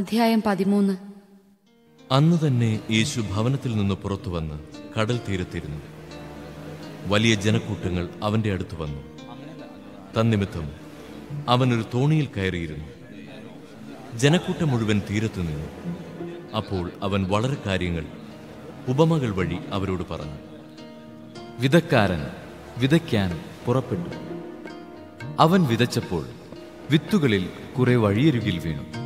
അധ്യായം പതിമൂന്ന്. അന്ന് തന്നെ യേശു ഭവനത്തിൽ നിന്ന് പുറത്തു വന്ന് കടൽ തീരത്തിരുന്നു. വലിയ ജനക്കൂട്ടങ്ങൾ അവന്റെ അടുത്ത് വന്നു. തന്നിമിത്തം അവനൊരു തോണിയിൽ കയറിയിരുന്നു. ജനക്കൂട്ടം മുഴുവൻ തീരത്തു നിന്നു. അപ്പോൾ അവൻ വളരെ കാര്യങ്ങൾ ഉപമകൾ വഴി അവരോട് പറഞ്ഞു. വിതക്കാരൻ വിതയ്ക്കാൻ പുറപ്പെട്ടു. അവൻ വിതച്ചപ്പോൾ വിത്തുകളിൽ കുറെ വഴിയരുകിൽ വീണു.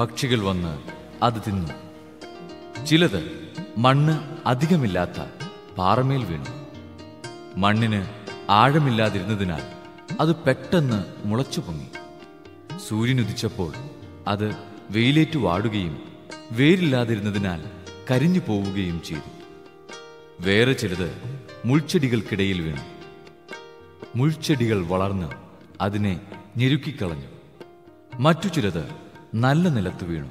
പക്ഷികൾ വന്ന് അത് തിന്നു. ചിലത് മണ്ണ് അധികമില്ലാത്ത പാറമേൽ വീണു. മണ്ണിന് ആഴമില്ലാതിരുന്നതിനാൽ അത് പെട്ടെന്ന് മുളച്ചു പൊങ്ങി. സൂര്യനുദിച്ചപ്പോൾ അത് വെയിലേറ്റു വാടുകയും വേരില്ലാതിരുന്നതിനാൽ കരിഞ്ഞു പോവുകയും ചെയ്തു. വേറെ ചിലത് മുൾച്ചെടികൾക്കിടയിൽ വീണു. മുൾച്ചെടികൾ വളർന്ന് അതിനെ ഞെരുക്കിക്കളഞ്ഞു. മറ്റു ചിലത് നല്ല നിലത്ത് വീണു.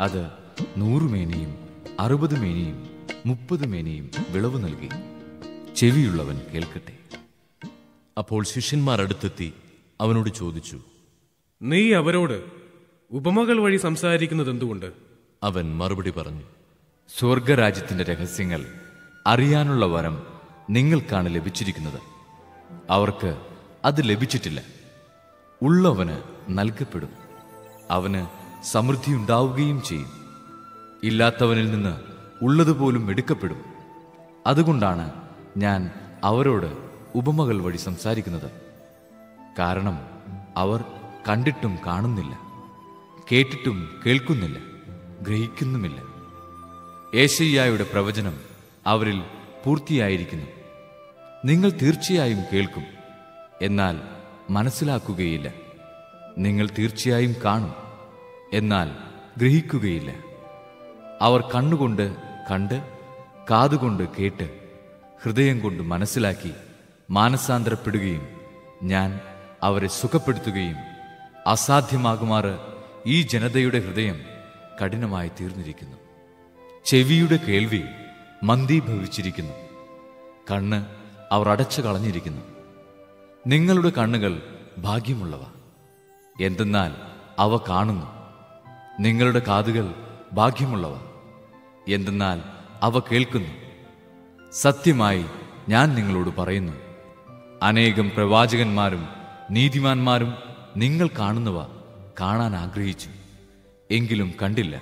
അത് നൂറുമേനിയും അറുപത് മേനിയും മുപ്പത് മേനിയും വിളവ് നൽകി. ചെവിയുള്ളവൻ കേൾക്കട്ടെ. അപ്പോൾ ശിഷ്യന്മാർ അടുത്തെത്തി അവനോട് ചോദിച്ചു നീ അവരോട് ഉപമകൾ വഴി സംസാരിക്കുന്നത് എന്തുകൊണ്ട് അവൻ മറുപടി പറഞ്ഞു സ്വർഗരാജ്യത്തിന്റെ രഹസ്യങ്ങൾ അറിയാനുള്ള വരം നിങ്ങൾക്കാണ് ലഭിച്ചിരിക്കുന്നത്. അവർക്ക് അത് ലഭിച്ചിട്ടില്ല. ഉള്ളവന് നൽകപ്പെടും. അവന് സമൃദ്ധി ഉണ്ടാവുകയും ചെയ്യും. ഇല്ലാത്തവനിൽ നിന്ന് ഉള്ളതുപോലും എടുക്കപ്പെടും. അതുകൊണ്ടാണ് ഞാൻ അവരോട് ഉപമകൾ വഴി സംസാരിക്കുന്നത്. കാരണം അവർ കണ്ടിട്ടും കാണുന്നില്ല കേട്ടിട്ടും കേൾക്കുന്നില്ല ഗ്രഹിക്കുന്നുമില്ല. ഏശയ്യായുടെ പ്രവചനം അവരിൽ പൂർത്തിയായിരിക്കുന്നു. നിങ്ങൾ തീർച്ചയായും കേൾക്കും എന്നാൽ മനസ്സിലാക്കുകയില്ല. നിങ്ങൾ തീർച്ചയായും കാണും. എന്നാൽ ഗ്രഹിക്കുകയില്ല. അവർ കണ്ണുകൊണ്ട് കണ്ട് കാതുകൊണ്ട് കേട്ട് ഹൃദയം കൊണ്ട് മനസ്സിലാക്കി മാനസാന്തരപ്പെടുകയും ഞാൻ അവരെ സുഖപ്പെടുത്തുകയും അസാധ്യമാകുമാറ് ഈ ജനതയുടെ ഹൃദയം കഠിനമായി തീർന്നിരിക്കുന്നു. ചെവിയുടെ കേൾവി മന്ദീഭവിച്ചിരിക്കുന്നു. കണ്ണ് അവർ അടച്ചു കളഞ്ഞിരിക്കുന്നു നിങ്ങളുടെ കണ്ണുകൾ ഭാഗ്യമുള്ളവ. എന്തെന്നാൽ അവ കാണുന്നു. നിങ്ങളുടെ കാതുകൾ ഭാഗ്യമുള്ളവ. എന്തെന്നാൽ അവ കേൾക്കുന്നു. സത്യമായി ഞാൻ നിങ്ങളോട് പറയുന്നു. അനേകം പ്രവാചകന്മാരും നീതിമാന്മാരും നിങ്ങൾ കാണുന്നവ കാണാൻ ആഗ്രഹിച്ചു. എങ്കിലും കണ്ടില്ല.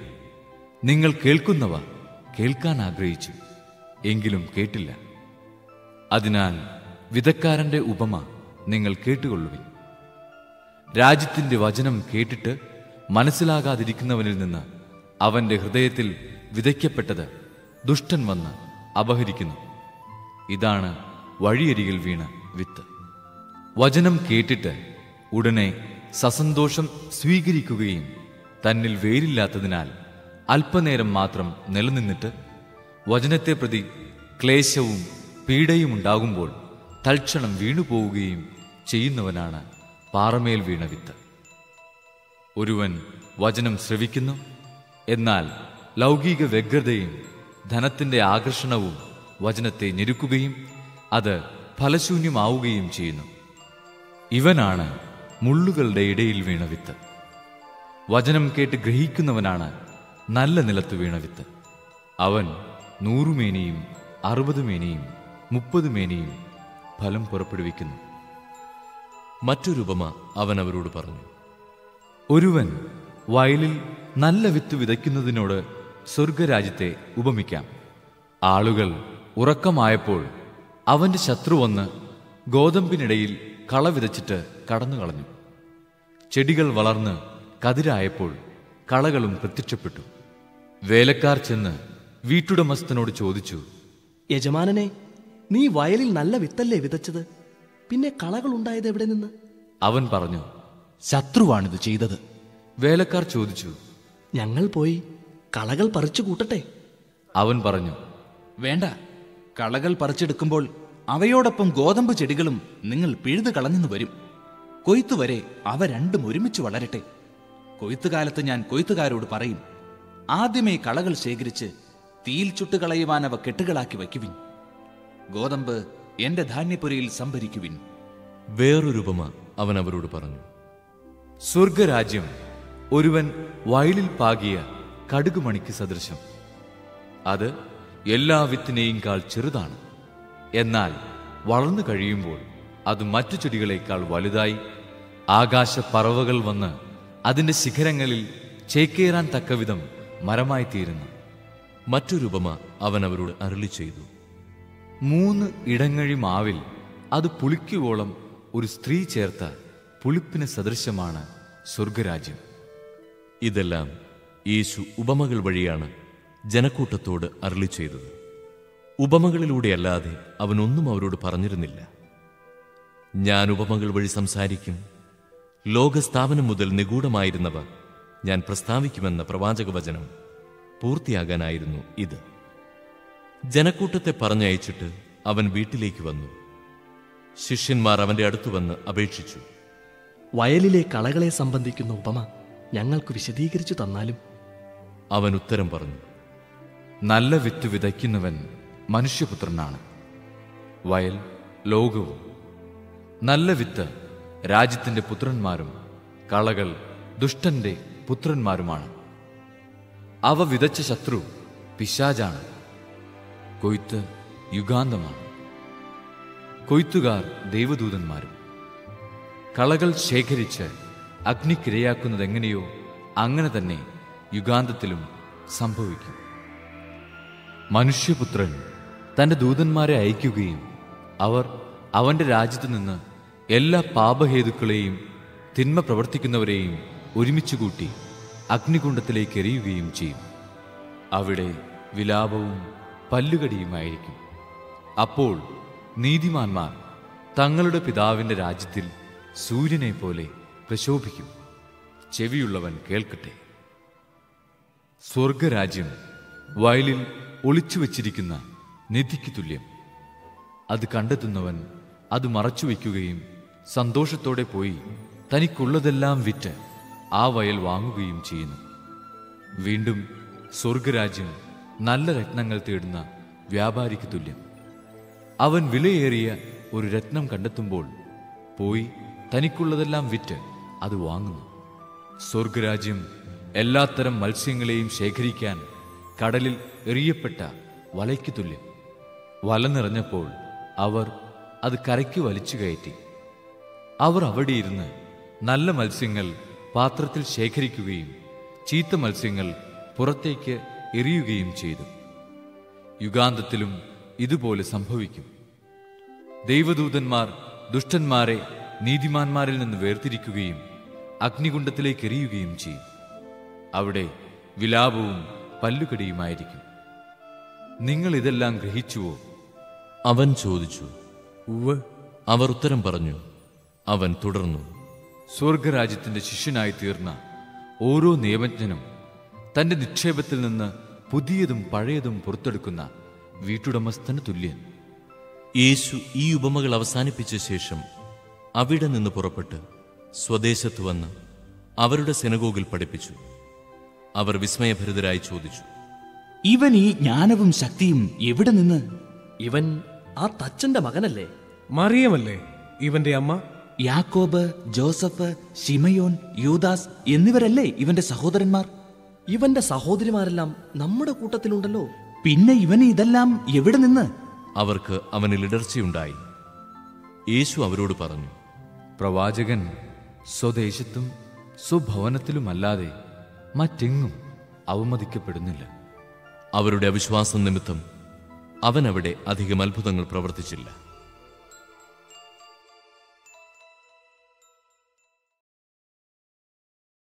നിങ്ങൾ കേൾക്കുന്നവ കേൾക്കാൻ ആഗ്രഹിച്ചു. എങ്കിലും കേട്ടില്ല. അതിനാൽ വിധക്കാരന്റെ ഉപമ നിങ്ങൾ കേട്ടുകൊള്ളുവിൻ. രാജ്യത്തിന്റെ വചനം കേട്ടിട്ട് മനസ്സിലാകാതിരിക്കുന്നവനിൽ നിന്ന് അവന്റെ ഹൃദയത്തിൽ വിതയ്ക്കപ്പെട്ടത് ദുഷ്ടൻ വന്ന് അപഹരിക്കുന്നു. ഇതാണ് വഴിയരികിൽ വീണ വിത്ത്. വചനം കേട്ടിട്ട് ഉടനെ സസന്തോഷം സ്വീകരിക്കുകയും തന്നിൽ വേരില്ലാത്തതിനാൽ അല്പനേരം മാത്രം നിലനിന്നിട്ട് വചനത്തെ പ്രതി ക്ലേശവും പീഡയും ഉണ്ടാകുമ്പോൾ തൽക്ഷണം വീണുപോവുകയും ചെയ്യുന്നവനാണ് പാറമേൽ വീണ വിത്ത്. ഒരുവൻ വചനം ശ്രവിക്കുന്നു എന്നാൽ ലൗകിക വ്യഗ്രതയും ധനത്തിന്റെ ആകർഷണവും വചനത്തെ ഞെരുക്കുകയും അത് ഫലശൂന്യമാവുകയും ചെയ്യുന്നു. ഇവനാണ് മുള്ളുകളുടെ ഇടയിൽ വീണ വിത്ത്. വചനം കേട്ട് ഗ്രഹിക്കുന്നവനാണ് നല്ല നിലത്ത് വീണ വിത്ത്. അവൻ നൂറുമേനിയും അറുപത് മേനിയും മുപ്പത് മേനിയും ഫലം പുറപ്പെടുവിക്കുന്നു. മറ്റൊരു ഉപമ അവൻ അവരോട് പറഞ്ഞു. ഒരുവൻ വയലിൽ നല്ല വിത്ത് വിതയ്ക്കുന്നതിനോട് സ്വർഗരാജ്യത്തെ ഉപമിക്കാം. ആളുകൾ ഉറക്കമായപ്പോൾ അവന്റെ ശത്രു വന്ന് ഗോതമ്പിനിടയിൽ കള വിതച്ചിട്ട് കടന്നു കളഞ്ഞു ചെടികൾ വളർന്ന് കതിരായപ്പോൾ കളകളും പ്രത്യക്ഷപ്പെട്ടു. വേലക്കാർ ചെന്ന് വീട്ടുടമസ്ഥനോട് ചോദിച്ചു യജമാനനെ നീ വയലിൽ നല്ല വിത്തല്ലേ വിതച്ചത്? പിന്നെ കളകൾ ഉണ്ടായത് എവിടെ നിന്ന്? അവൻ പറഞ്ഞു ശത്രുവാണിത് ചെയ്തത്. വേലക്കാർ ചോദിച്ചു ഞങ്ങൾ പോയി കളകൾ പറിച്ചു കൂട്ടട്ടെ? അവൻ പറഞ്ഞു വേണ്ട. കളകൾ പറിച്ചെടുക്കുമ്പോൾ അവയോടൊപ്പം ഗോതമ്പ് ചെടികളും നിങ്ങൾ പിഴുതു കളഞ്ഞെന്ന് വരും. കൊയ്ത്തുവരെ അവ രണ്ടും ഒരുമിച്ച് വളരട്ടെ. കൊയ്ത്തുകാലത്ത് ഞാൻ കൊയ്ത്തുകാരോട് പറയും ആദ്യമേ കളകൾ ശേഖരിച്ച് തീയിൽ ചുട്ടുകളയുവാൻ അവ കെട്ടുകളാക്കി വയ്ക്കുവിൻ. ഗോതമ്പ് എന്റെ ധാന്യപുരയിൽ സംഭരിക്കുവിൻ. വേറൊരു ഉപമ അവൻ അവരോട് പറഞ്ഞു. സ്വർഗരാജ്യം ഒരുവൻ വയലിൽ പാകിയ കടുകുമണിക്ക് സദൃശം. അത് എല്ലാ വിത്തിനെയും കാൾ ചെറുതാണ്. എന്നാൽ വളർന്നു കഴിയുമ്പോൾ അത് മറ്റു ചെടികളേക്കാൾ വലുതായി പറവകൾ വന്ന് അതിന്റെ ശിഖരങ്ങളിൽ ചേക്കേറാൻ തക്കവിധം മരമായി തീരുന്നു മറ്റൊരു ഉപമ അവൻ അവരോട് അരുളി ചെയ്തു മൂന്ന് ഇടങ്ങഴി മാവിൽ അത് പുളിക്കുവോളം ഒരു സ്ത്രീ ചേർത്ത പുളിപ്പിന് സദൃശമാണ് സ്വർഗരാജ്യം. ഇതെല്ലാം യേശു ഉപമകൾ വഴിയാണ് ജനക്കൂട്ടത്തോട് അരളി ചെയ്തത്. ഉപമകളിലൂടെയല്ലാതെ അവനൊന്നും അവരോട് പറഞ്ഞിരുന്നില്ല. ഞാൻ ഉപമകൾ വഴി സംസാരിക്കും. ലോകസ്ഥാപനം മുതൽ നിഗൂഢമായിരുന്നവ ഞാൻ പ്രസ്താവിക്കുമെന്ന പ്രവാചകവചനം പൂർത്തിയാകാനായിരുന്നു ഇത്. ജനക്കൂട്ടത്തെ പറഞ്ഞയച്ചിട്ട് അവൻ വീട്ടിലേക്ക് വന്നു. ശിഷ്യന്മാർ അവന്റെ അടുത്തു വന്ന് അപേക്ഷിച്ചു. വയലിലെ കളകളെ സംബന്ധിക്കുന്ന ഉപമ ഞങ്ങൾക്ക് വിശദീകരിച്ചു തന്നാലും. അവൻ ഉത്തരം പറഞ്ഞു നല്ല വിത്ത് വിതയ്ക്കുന്നവൻ മനുഷ്യപുത്രനാണ്. വയൽ ലോകവും. നല്ല വിത്ത് രാജ്യത്തിന്റെ പുത്രന്മാരും കളകൾ ദുഷ്ടന്റെ പുത്രന്മാരുമാണ്. അവ വിതച്ച ശത്രു പിശാജാണ്. കൊയ്ത്ത് യുഗാന്തമാണ്. കൊയ്ത്തുകാർ ദൈവദൂതന്മാരും. കളകൾ ശേഖരിച്ച് അഗ്നിക്കിരയാക്കുന്നതെങ്ങനെയോ അങ്ങനെ തന്നെ യുഗാന്തത്തിലും സംഭവിക്കും. മനുഷ്യപുത്രൻ തന്റെ ദൂതന്മാരെ അയക്കുകയും അവർ അവന്റെ രാജ്യത്ത് നിന്ന് എല്ലാ പാപഹേതുക്കളെയും തിന്മ പ്രവർത്തിക്കുന്നവരെയും ഒരുമിച്ച് കൂട്ടി അഗ്നികുണ്ഡത്തിലേക്ക് എറിയുകയും ചെയ്യും. അവിടെ വിലാപവും പല്ലുകടിയുമായിരിക്കും. അപ്പോൾ നീതിമാന്മാർ തങ്ങളുടെ പിതാവിന്റെ രാജ്യത്തിൽ സൂര്യനെ പോലെ പ്രശോഭിക്കും. ചെവിയുള്ളവൻ കേൾക്കട്ടെ. സ്വർഗരാജ്യം വയലിൽ ഒളിച്ചു വച്ചിരിക്കുന്ന നിധിക്ക് തുല്യം. അത് കണ്ടെത്തുന്നവൻ അത് മറച്ചു വയ്ക്കുകയും സന്തോഷത്തോടെ പോയി തനിക്കുള്ളതെല്ലാം വിറ്റ് ആ വയൽ വാങ്ങുകയും ചെയ്യുന്നു. വീണ്ടും സ്വർഗരാജ്യം നല്ല രത്നങ്ങൾ തേടുന്ന വ്യാപാരിക്ക് തുല്യം. അവൻ വിലയേറിയ ഒരു രത്നം കണ്ടെത്തുമ്പോൾ പോയി തനിക്കുള്ളതെല്ലാം വിറ്റ് അത് വാങ്ങുന്നു. സ്വർഗരാജ്യം എല്ലാത്തരം മത്സ്യങ്ങളെയും ശേഖരിക്കാൻ കടലിൽ എറിയപ്പെട്ട വലയ്ക്ക് തുല്യം. വല നിറഞ്ഞപ്പോൾ അവർ അത് കരയ്ക്ക് വലിച്ചു കയറ്റി. അവർ അവിടെ ഇരുന്ന് നല്ല മത്സ്യങ്ങൾ പാത്രത്തിൽ ശേഖരിക്കുകയും ചീത്ത മത്സ്യങ്ങൾ പുറത്തേക്ക് എറിയുകയും ചെയ്തു. യുഗാന്തത്തിലും ഇതുപോലെ സംഭവിക്കും. ദൈവദൂതന്മാർ ദുഷ്ടന്മാരെ നീതിമാന്മാരിൽ നിന്ന് വേർതിരിക്കുകയും അഗ്നികുണ്ഡത്തിലേക്ക് എറിയുകയും ചെയ്യും. അവിടെ വിലാപവും പല്ലുകടിയുമായിരിക്കും. നിങ്ങൾ ഇതെല്ലാം ഗ്രഹിച്ചുവോ? അവൻ ചോദിച്ചു. ഉവ് അവർ ഉത്തരം പറഞ്ഞു. അവൻ തുടർന്നു. സ്വർഗരാജ്യത്തിന്റെ ശിഷ്യനായി തീർന്ന ഓരോ നിയമജ്ഞനും തന്റെ നിക്ഷേപത്തിൽ നിന്ന് പുതിയതും പഴയതും പുറത്തെടുക്കുന്ന വീട്ടുടമസ്ഥന് തുല്യൻ. യേശു ഈ ഉപമകൾ അവസാനിപ്പിച്ച ശേഷം അവിടെ നിന്ന് പുറപ്പെട്ട് സ്വദേശത്ത് വന്ന് അവരുടെ സെനഗോഗിൽ പഠിപ്പിച്ചു. അവർ വിസ്മയഭരിതരായി ചോദിച്ചു ഇവൻ ഈ ജ്ഞാനവും ശക്തിയും എവിടെ നിന്ന്? ഇവൻ ആ തച്ചന്റെ മകനല്ലേ? മറിയമല്ലേ ഇവന്റെ അമ്മ? യാക്കോബ് ജോസഫ് ഷിമയോൻ യൂദാസ് എന്നിവരല്ലേ ഇവന്റെ സഹോദരന്മാർ? ഇവന്റെ സഹോദരിമാരെല്ലാം നമ്മുടെ കൂട്ടത്തിലുണ്ടല്ലോ. പിന്നെ ഇവന് ഇതെല്ലാം എവിടെ നിന്ന്? അവർക്ക് അവന് ഇടർച്ചയുണ്ടായി. യേശു അവരോട് പറഞ്ഞു പ്രവാചകൻ സ്വദേശത്തും സ്വഭവനത്തിലുമല്ലാതെ മറ്റെങ്ങും അവമതിക്കപ്പെടുന്നില്ല. അവരുടെ അവിശ്വാസം നിമിത്തം അവൻ അവിടെ അധികം അത്ഭുതങ്ങൾ പ്രവർത്തിച്ചില്ല.